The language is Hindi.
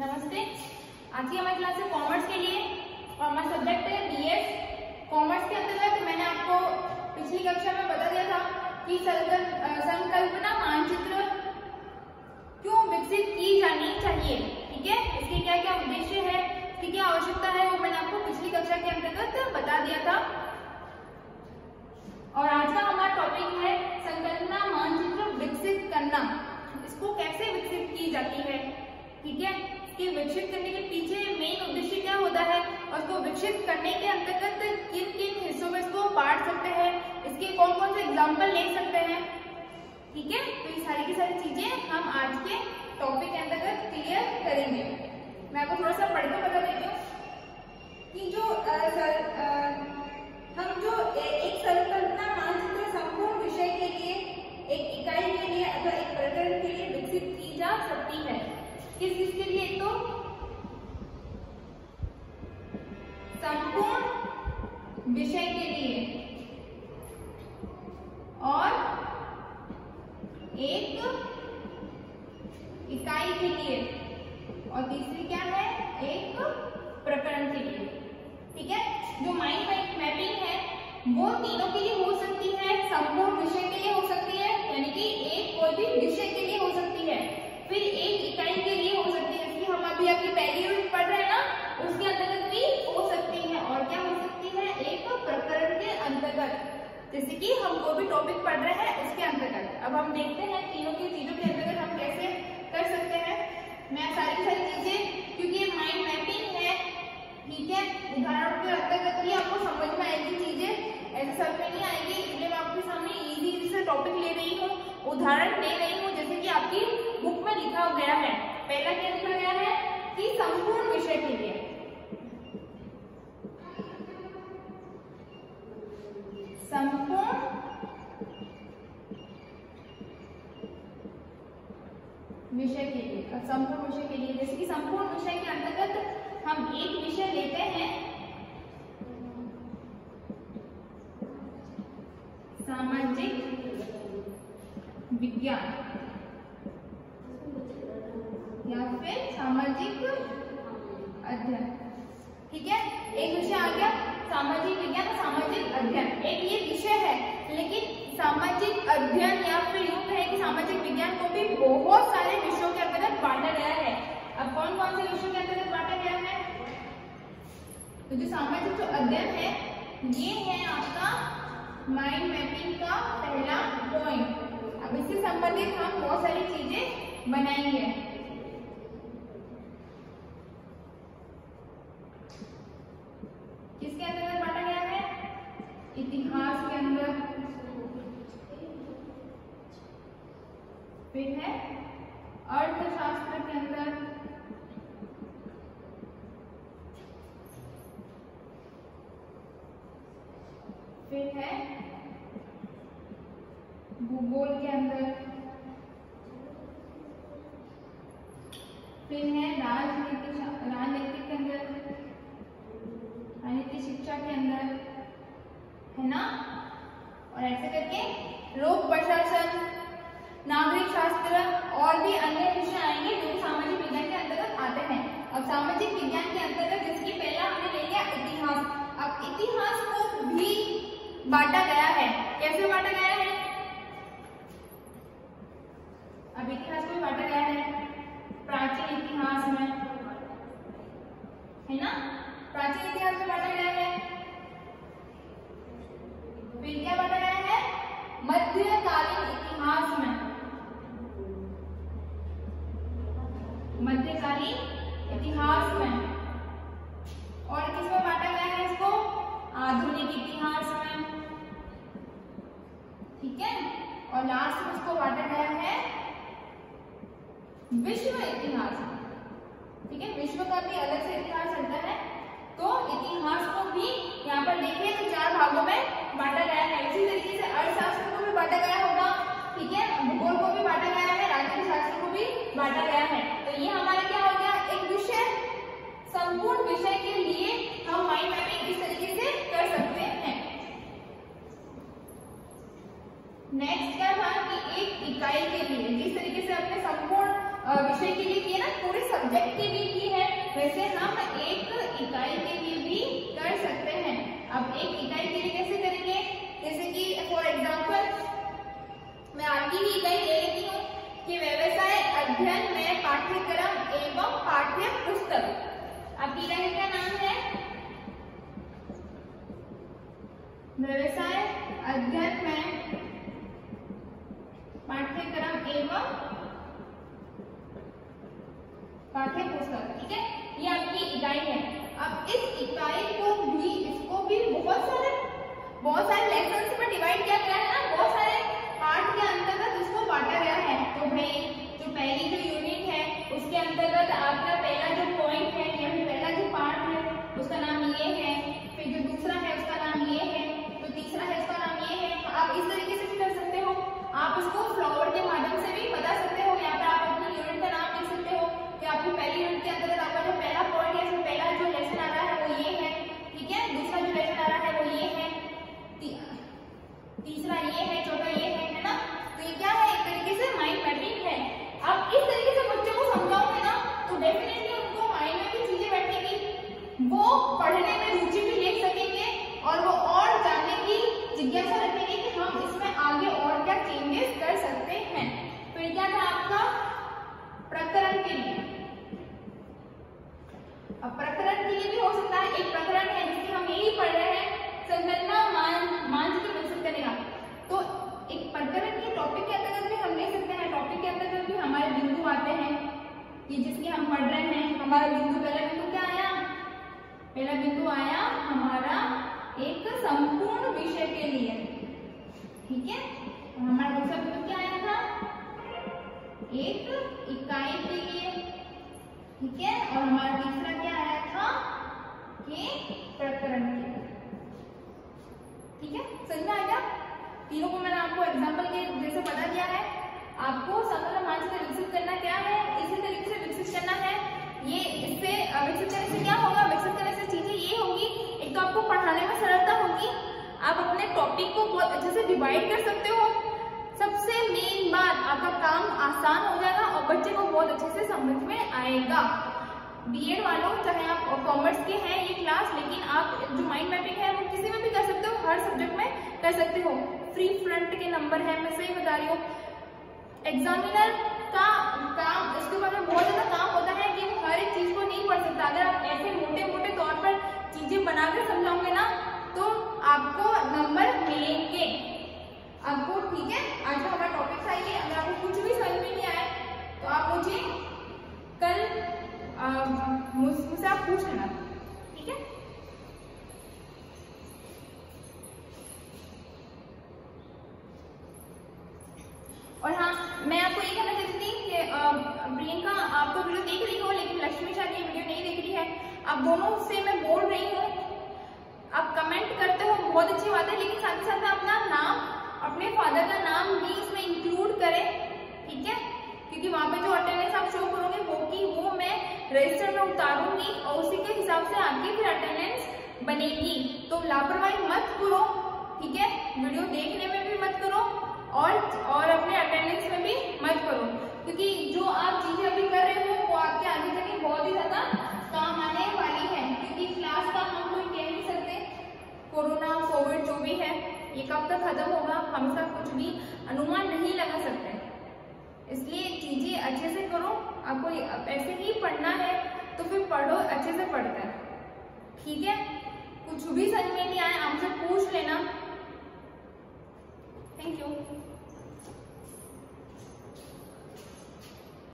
नमस्ते। आज की हमारी क्लास है कॉमर्स के लिए। और हमारा सब्जेक्ट है बीएड कॉमर्स के अंतर्गत मैंने आपको पिछली कक्षा में बता दिया था कि संकल्पना मानचित्र क्यों विकसित की जानी चाहिए। ठीक है? इसके क्या क्या उद्देश्य है? इसकी क्या आवश्यकता है? वो मैंने आपको पिछली कक्षा के अंतर्गत बता दिया था। और आज का हमारा टॉपिक है संकल्पना मानचित्र विकसित करना। इसको कैसे विकसित की जाती है? ठीक है? इसके विकसित करने के पीछे मेन उद्देश्य क्या होता है? और उसको विकसित करने के अंतर्गत किन किन हिस्सों में इसको बांट सकते हैं? इसके कौन कौन से एग्ज़ाम्पल ले सकते हैं? ठीक है? तो ये सारी की सारी चीज़ें हम आज के टॉपिक के अंतर्गत क्लियर करेंगे। मैं आपको थोड़ा सा पढ़ के बता देती हूँ कि जो आ, एक विषय आ गया, सामाजिक विज्ञान और सामाजिक अध्ययन। एक ये विषय है, लेकिन सामाजिक अध्ययन या फिर यूँ कहें कि सामाजिक विज्ञान को भी बहुत सारे विषयों के अंतर्गत बांटा गया है। अब कौन कौन से विषयों के अंतर्गत बांटा गया है? तो जो सामाजिक जो अध्ययन है, ये है आपका माइंड मैपिंग का पहला पॉइंट अब इससे संबंधित हम बहुत सारी चीज़ें बनाएँगे किसके अंतर्गत बांटा गया है इतिहास के अंदर फिर है अर्थशास्त्र के अंदर फिर है भूगोल के अंदर फिर है राजनीति राजनीति के अंदर राजनीति शिक्षा के अंदर है ना और ऐसे करके लोक प्रशासन नागरिक शास्त्र और भी अन्य विषय आएँगे जो सामाजिक विज्ञान के अंतर्गत आते हैं अब सामाजिक विज्ञान के अंतर्गत जिसकी पहला हमने ले लिया इतिहास अब इतिहास को भी बांटा गया है। कैसे बांटा गया है? अब इतिहास में बांटा गया है। प्राचीन इतिहास में। है ना? प्राचीन इतिहास में बांटा गया है फिर क्या बांटा गया है मध्यकालीन इतिहास में मध्यकालीन इतिहास में और किसमें बांटा गया है इसको आधुनिक इतिहास में ठीक है और लास्ट में उसको बांटा गया है? विश्व इतिहास। ठीक है? विश्व का भी अलग से इतिहास चलता है। तो इतिहास को भी यहाँ पर देखें तो चार भागों में बांटा गया है इसी तरीके से अर्थशास्त्र को भी बांटा गया होगा ठीक है भूगोल को भी बांटा गया है राजनीति शास्त्र को भी बांटा गया है तो ये हमारा क्या हो गया एक विषय संपूर्ण विषय के लिए हम माइंड मैपिंग इस तरीके से कर सकते हैं नेक्स्ट क्या था कि एक इकाई के लिए, जिस तरीके से अपने संपूर्ण विषय के लिए किए ना, पूरे सब्जेक्ट के लिए की है, वैसे हम एक इकाई के लिए भी कर सकते हैं। अब एक इकाई के लिए कैसे करेंगे? जैसे कि फॉर एग्ज़ाम्पल मैं आपकी ही इकाई ले लेती हूँ कि व्यवसाय, अध्ययन, में पाठ्यक्रम एवं पाठ्य पुस्तक आपकी इकाई का नाम है? व्यवसाय, अध्ययन, में एवं पाठ्य पुस्तक ठीक है? ये आपकी इकाई है। अब इस इकाई को भी, इसको भी बहुत सारे बहुत सारे लेसन में डिवाइड किया गया है ना बहुत सारे पार्ट के अंतर्गत उसको बांटा गया है तो भाई जो पहली जो यूनिट है उसके अंतर्गत आपका पहला जो पॉइंट है या फिर पहला जो पार्ट है उसका नाम ये है फिर जो दूसरा है उसका नाम ये है तो तीसरा है उसका नाम ये है आप इस तरीके से भी कर सकते हो आप उसको फ्लावर के माध्यम से भी बता सकते हो यहाँ पर आप अपनी यूनिट का नाम लिख सकते हो कि आपकी पहली यूनिट के अंतर्गत आपका जो पहला पॉइंट है जो पहला जो लेसन आ रहा है वो ये है ठीक है दूसरा जो लेसन आ रहा है वो ये है ती, तीसरा ये है चौथा ये है है ना तो ये क्या है एक तरीके से माइंड मैपिंग है आप इस तरीके से बच्चों को समझाओगे ना तो डेफिनेटली उनको माइंड में भी चीज़ें बैठेगी वो पढ़ने में रुचि भी ले सकेंगे और वो और जानने की जिज्ञासा रखेंगे कि हम इसमें आगे और क्या चेंजेस कर सकते हैं फिर क्या था आपका प्रकरण के लिए अब प्रकरण के लिए भी हो सकता है एक प्रकरण है जिसकी हम यही पढ़ रहे हैं संगणना मान मानचित्र विकसित करेगा तो एक प्रकरण के टॉपिक के अंतर्गत भी हम ले सकते हैं टॉपिक के अंतर्गत भी हमारे बिंदु आते हैं कि जिसकी हम पढ़ रहे हैं हमारा बिंदु पहला बिंदु क्या आया पहला बिंदु आया हमारा एक संपूर्ण विषय के लिए। ठीक है? टॉपिक को बहुत अच्छे से डिवाइड कर सकते हो। सबसे मेन बात, आपका काम आसान हो जाएगा और बच्चे को बहुत अच्छे से समझ में आएगा। बीएड वालों, चाहे आप कॉमर्स के हैं ये क्लास लेकिन आप जो माइंड मैपिंग है, वो किसी में भी कर सकते हो, हर सब्जेक्ट में कर सकते हो। फ्री फ्रंट के नंबर है, मैं सही बता रही हूँ। एग्जामिनर का काम, इसके बारे में बहुत ज़्यादा काम होता है कि वो हर एक चीज़ को नहीं पढ़ सकता। अगर आप ऐसे मोटे मोटे तौर पर चीज़ें बनाकर समझाओगे मिलेंगे आपको ठीक है, आज का हमारा टॉपिक था ये, अगर आपको कुछ भी समझ में नहीं आया तो आप मुझे कल मुझसे आप पूछ लेना, ठीक है? और हाँ मैं आपको ये कहना चाहती थी कि प्रियंका, आप तो वीडियो देख रही हो, लेकिन लक्ष्मी शाह की वीडियो नहीं देख रही है। आप दोनों से मैं बोल रही हूँ, आप कमेंट करते हो बहुत अच्छी बात है, लेकिन साथ ही साथ अपना नाम, अपने फादर का नाम भी इसमें इंक्लूड करें, ठीक है? क्योंकि वहाँ पे जो अटेंडेंस आप शो करोगे, वो की वो मैं रजिस्टर में उतारूँगी और उसी के हिसाब से आपकी फिर अटेंडेंस बनेगी। तो लापरवाही मत करो, ठीक है? वीडियो देखने में भी मत करो और और अपने अटेंडेंस में भी मत करो क्योंकि जो आप चीज़ें अभी कर रहे हो वो आपके आगे तक बहुत ही ज़्यादा काम आने वाली है क्योंकि क्लास का हम लोग कह नहीं सकते कोरोना कोविड जो भी है ये कब तक खत्म होगा हम सब कुछ भी अनुमान नहीं लगा सकते इसलिए चीज़ें अच्छे से करो आपको ऐसे ही पढ़ना है तो फिर पढ़ो, अच्छे से पढ़ते हैं ठीक है? कुछ भी समझ में नहीं आए हमसे पूछ लेना। Thank you